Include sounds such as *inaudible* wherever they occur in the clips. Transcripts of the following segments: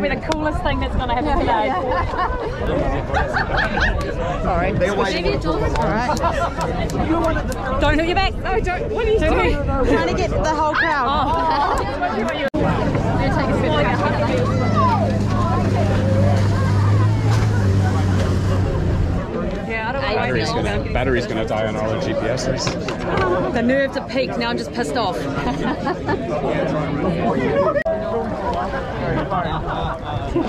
probably the coolest thing that's going to happen today. Sorry. Alright. Don't hit your back. No, don't. What are you doing? Trying to get the whole crowd. Oh. Yeah, I don't know. Battery's gonna, battery's gonna die on all our GPSs. The nerves are peaked. Now I'm just pissed off. *laughs* *laughs* We're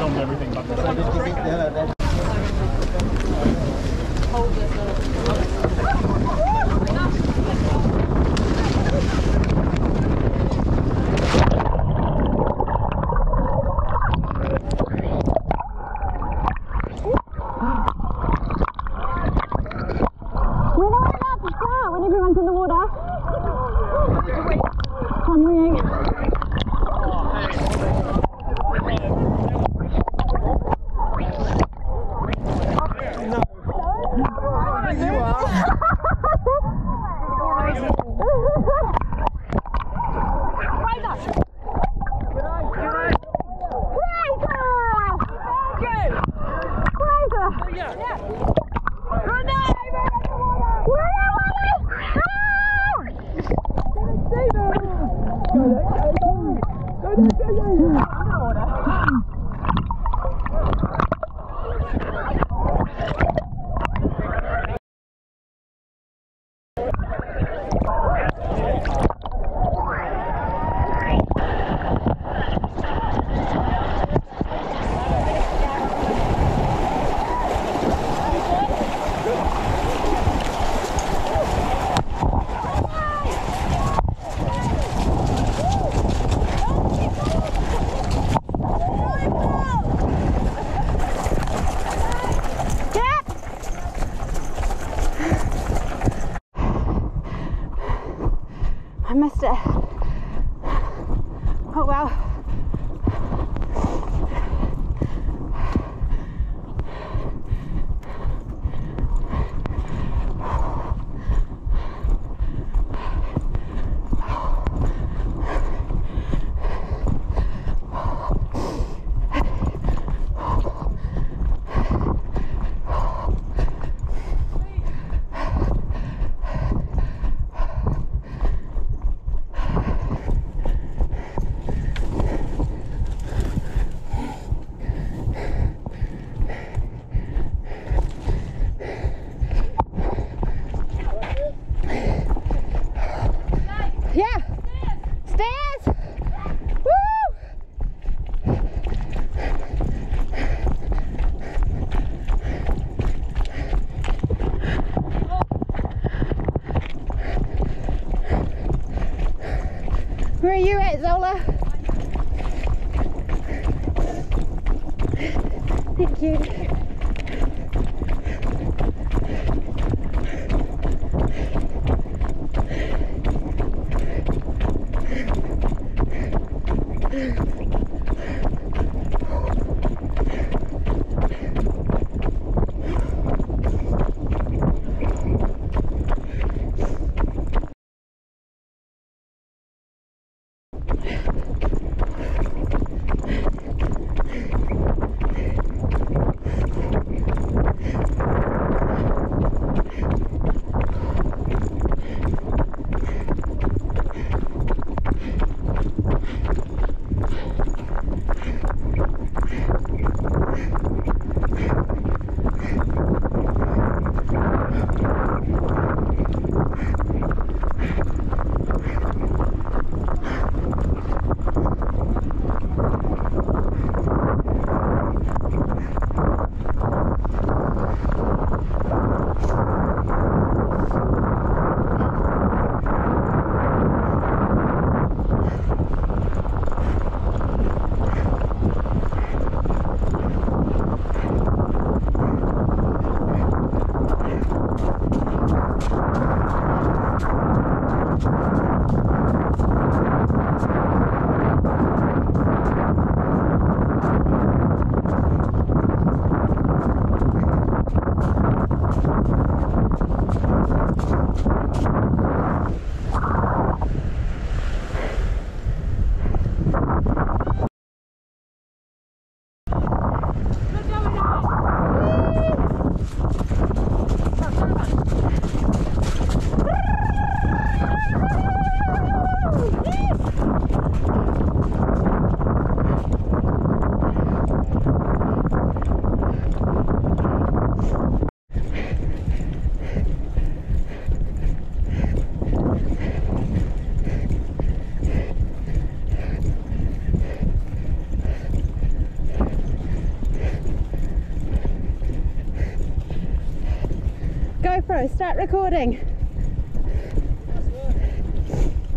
recording.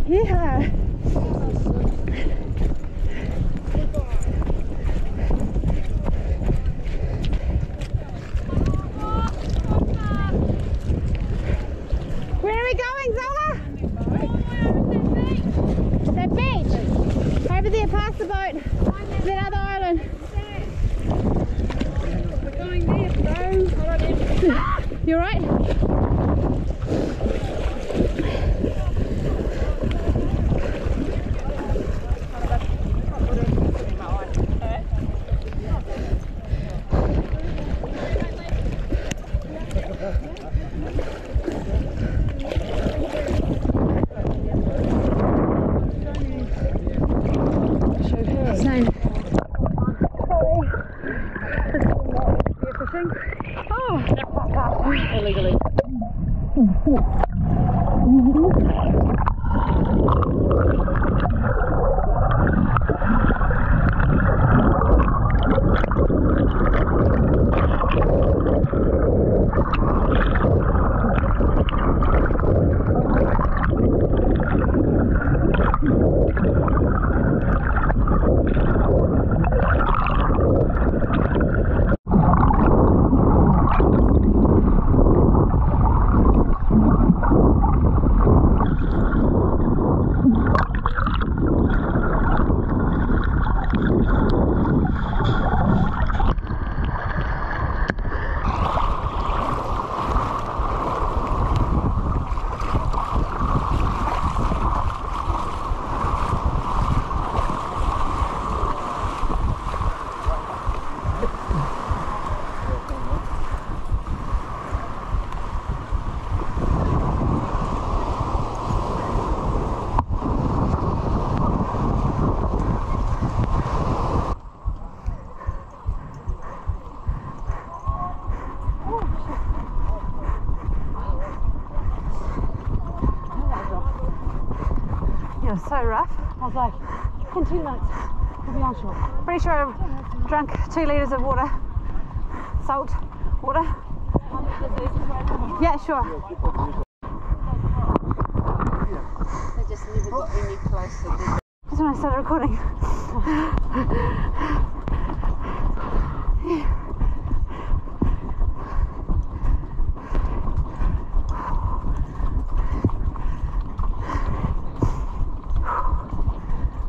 Yeah. Where are we going, Zola? That beach. Over there past the boat. That other island. We're going there, bro. *laughs* You alright? Two litres of water. Salt water. Yeah, sure. Just when I started recording.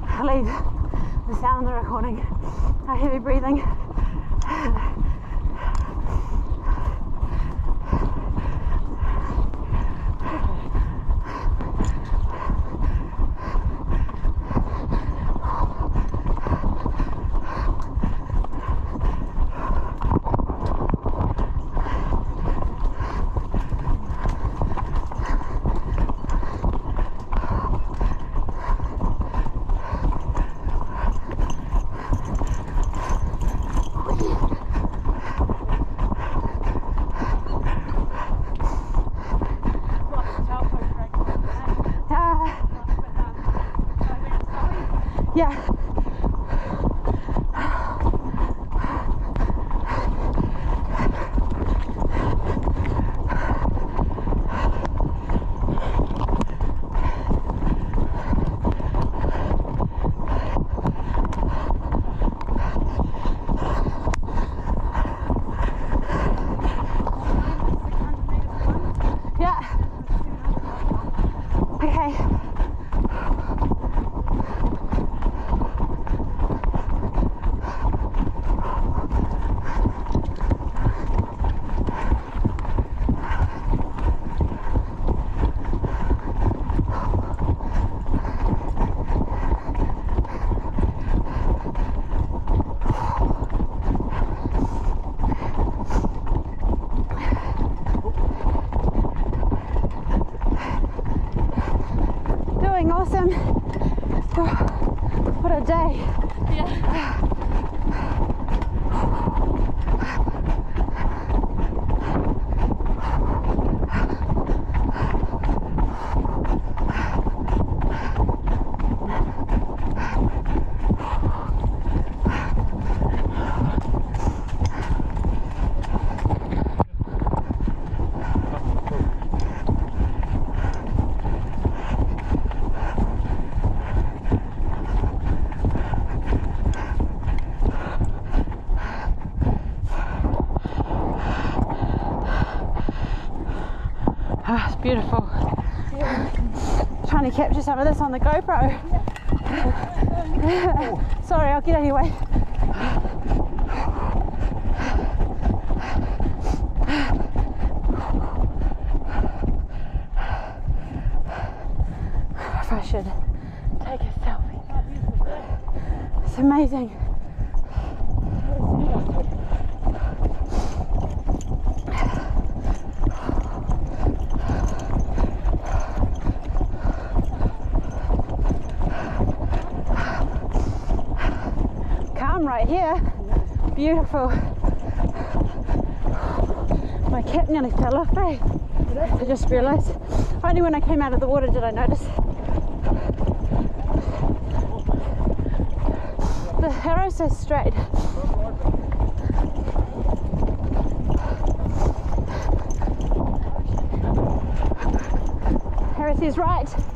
I leave the sound of the recording. I heavy breathing. Capture some of this on the GoPro. *laughs* Sorry, I'll get anyway. If I should take a selfie. It's amazing. Calm right here. Beautiful. My cap nearly fell off, eh? I just realised. Only when I came out of the water did I notice. The arrow's so straight. Harris is right.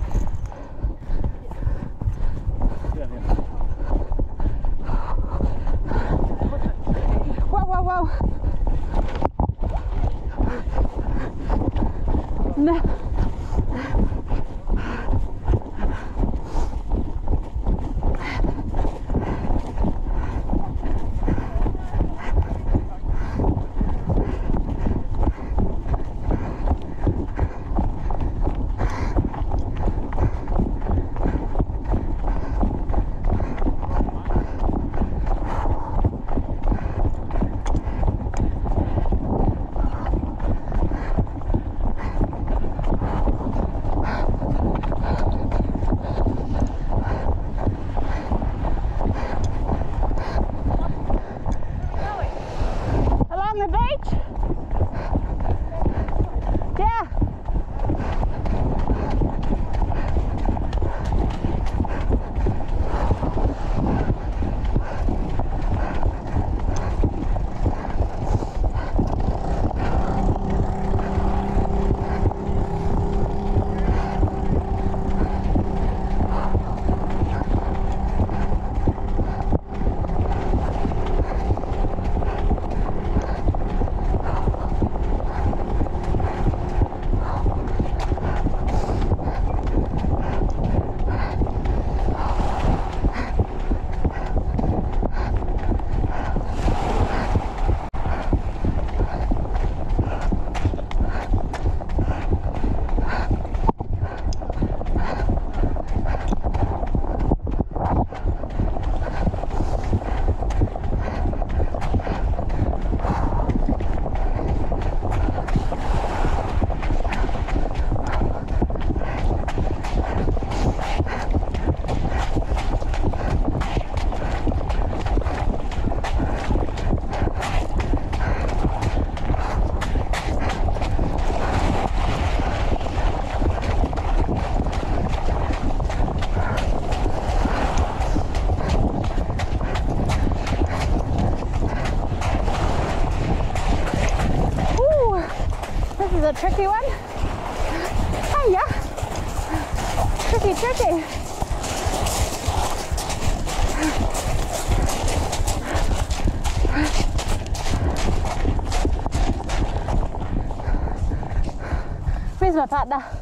Where's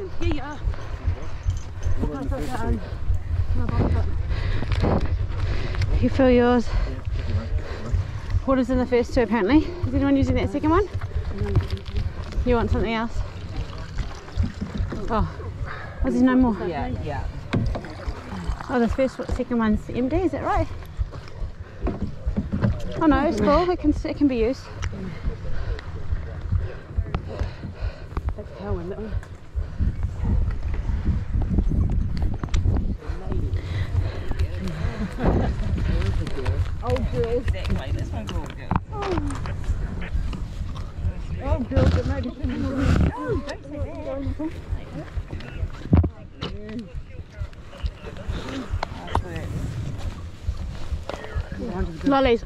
my partner? There's an aid station. Here you are. Um, you fill yours. Water's in the first two apparently. Is anyone using that second one? You want something else? Oh, oh there's no more. Yeah, yeah. Oh, the first second one's empty. Is that right? Oh no, it's full. It can it can be used. That's Cowan, that one. Old girls. Exactly. This one's all good. Old girls that made it in the room. Oh, don't say that. Lollies.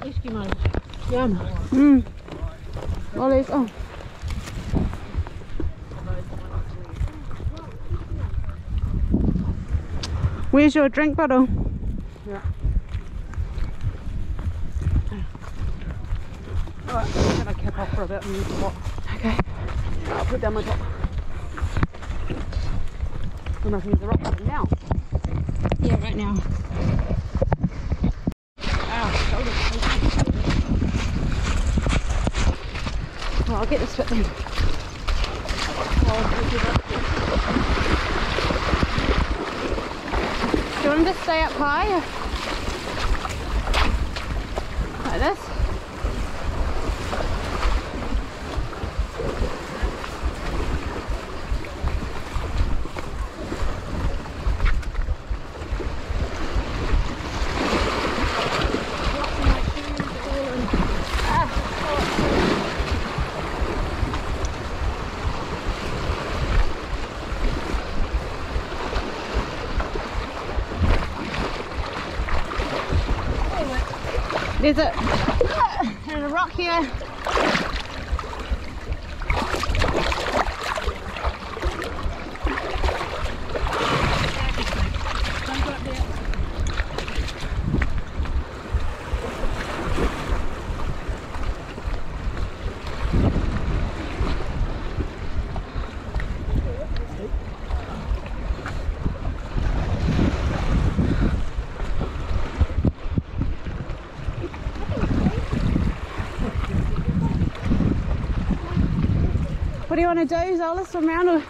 Eskimos. Yum. Mmm. Lollies. Oh. Where's your drink bottle? Alright, I'm gonna cap off for a bit and use the box. Okay. I'll put down my top. We must use the rock bottom now. Yeah, right now. Oh, I'll get this bit then. Do you want to just stay up high? or- Like this? There's a, there's a rock here. Want to do, Zola? Swim around or?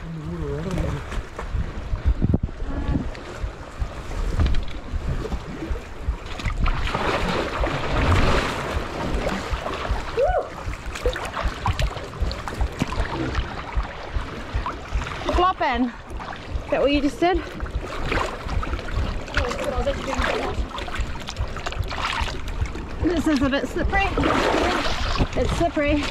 Flopping. Is that what you just did? This is a bit slippery. It's slippery.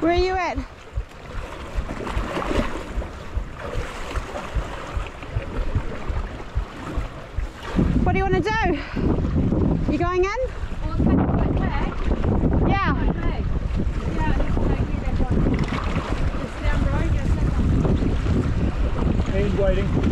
Where are you at? What do you want to do? You going in? Yeah. He's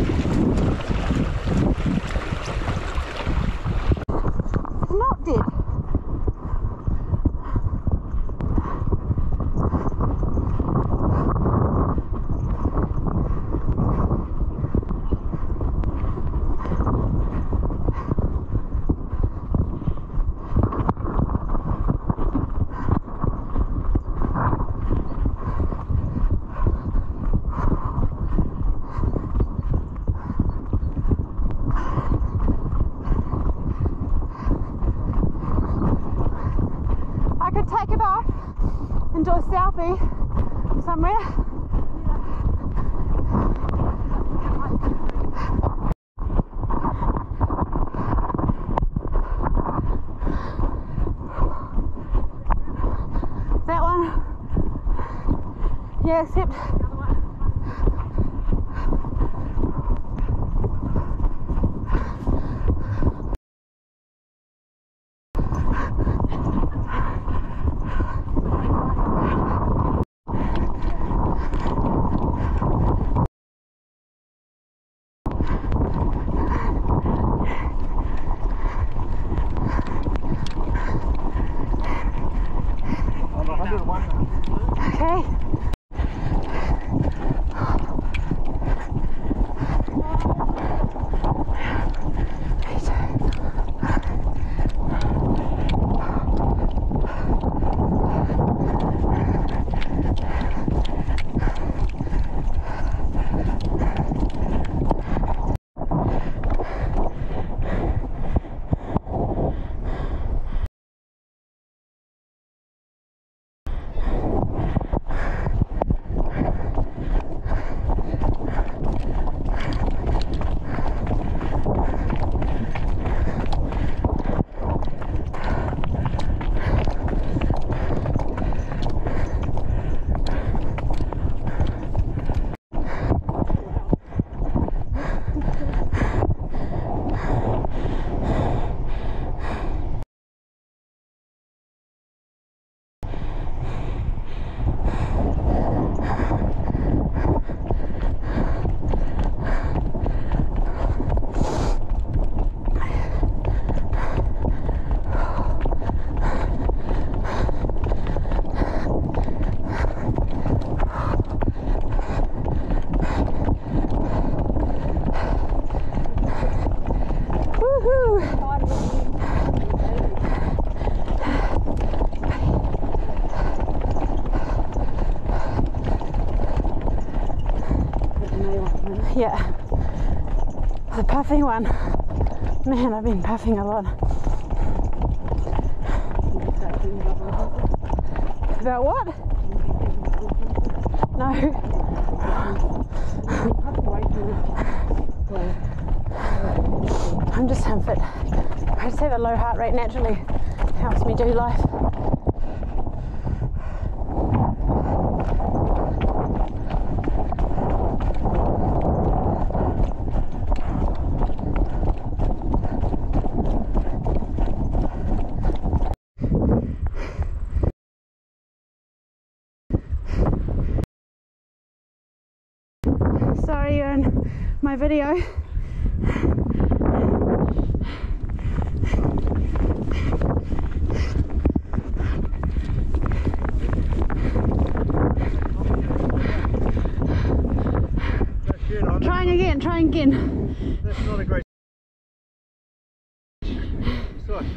Puffy one. Man, I've been puffing a lot. About what? No. I'm just unfit. I just have a low heart rate naturally. Helps me do life. Sorry, you're in my video. Trying again, trying again. That's not a great. Sorry.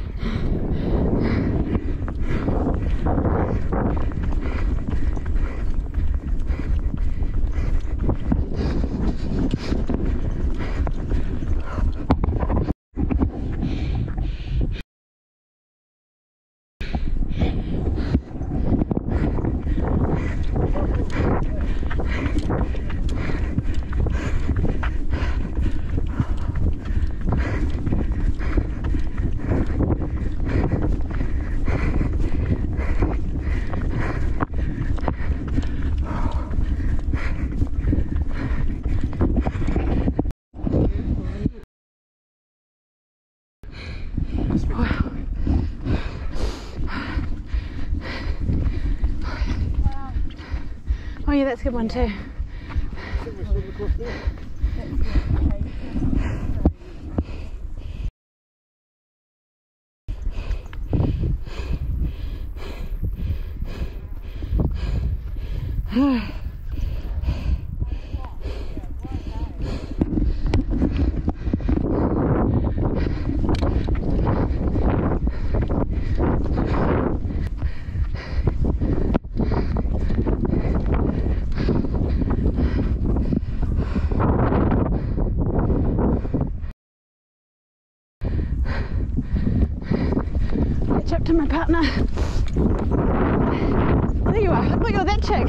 Oh yeah, that's a good one too. Up to my partner. There you are. I thought you were that chick.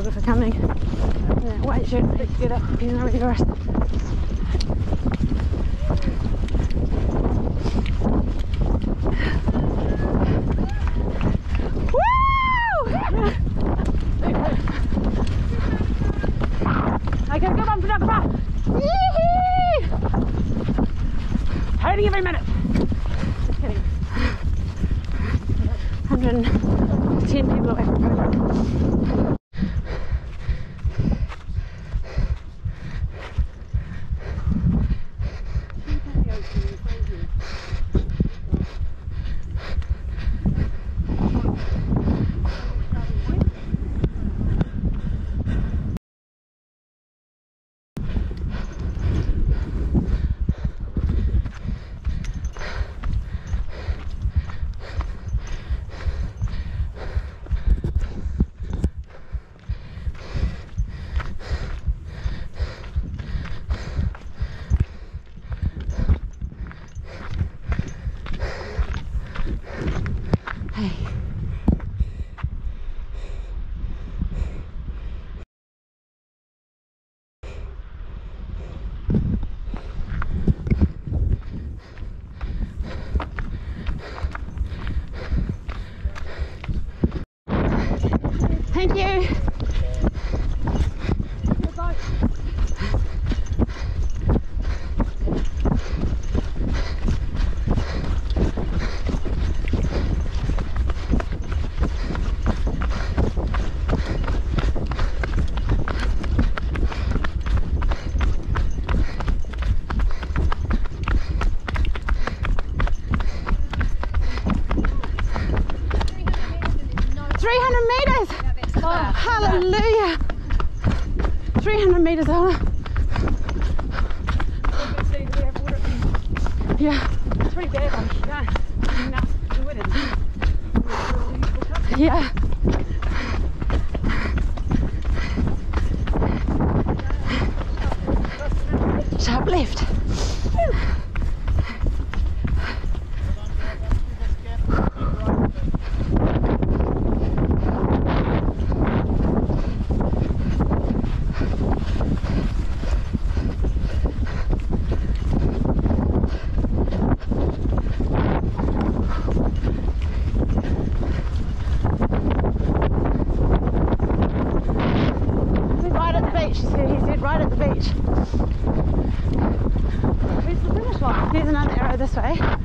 Photographer coming. Yeah, white shirt, get up, he's not ready for us. You. Hallelujah. 300 metres Ola. Yeah. It's pretty bad on yeah. Not doing it. Yeah. Sharp left. He's right at the beach. He said he's dead right at the beach. Where's finish another arrow this way.